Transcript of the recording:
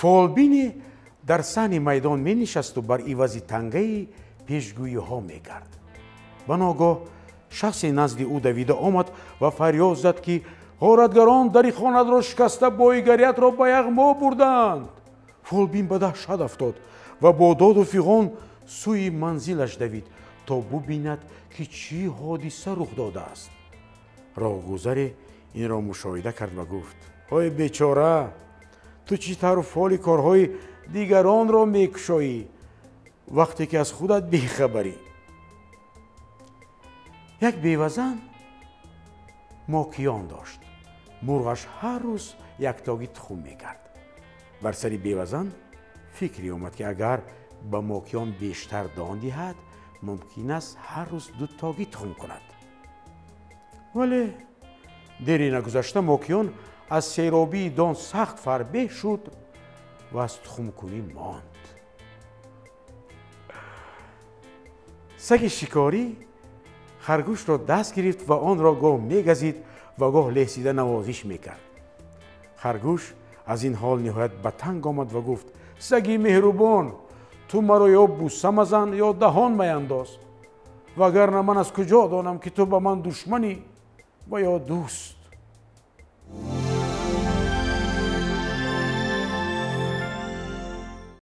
фолбине дар саҳни майдон менишасту бар ивази тангаи пешгӯиҳо мекард ба ногоҳ шахсе назди ӯ давида омад ва фарёд зад ки ғоратгарон дари хонатро шикаста боигариятро ба яғмо бурданд фолбин ба даҳшат афтод ва бо доду фиғон сӯи манзилаш давид то бубинад ки чӣ ҳодиса рух додааст. Роҳгузаре инро мушоҳида кард ва гуфт. Ой бечора ту чӣ тавр фоли корҳои дигаронро мекушоӣ вақте ки аз худат бехабарӣ? Як бевазан мокиён дошт? Мурғаш ҳар рӯз яктоги тухм мекард бар сари бевазан фикре омад ки агар ба мокиён бештар дон диҳад мумкин аст ҳар рӯз дутоги тухм кунад. Вале дери нагузашта мокиён аз серобии дон сахт фарбеҳ шуд ва аз тухмкунӣ монд. Саги шикорӣ харгӯшро даст гирифт ва онро гоҳ мегазид ва гоҳ леҳсида навозиш мекард. Харгӯш аз ин ҳол ниҳоят ба танг омад ва гуфт саги меҳрубон ту маро ё буса мазан ё даҳон маяндоз вагарна ман аз куҷо донам ки ту ба ман душманӣ ва ё дӯст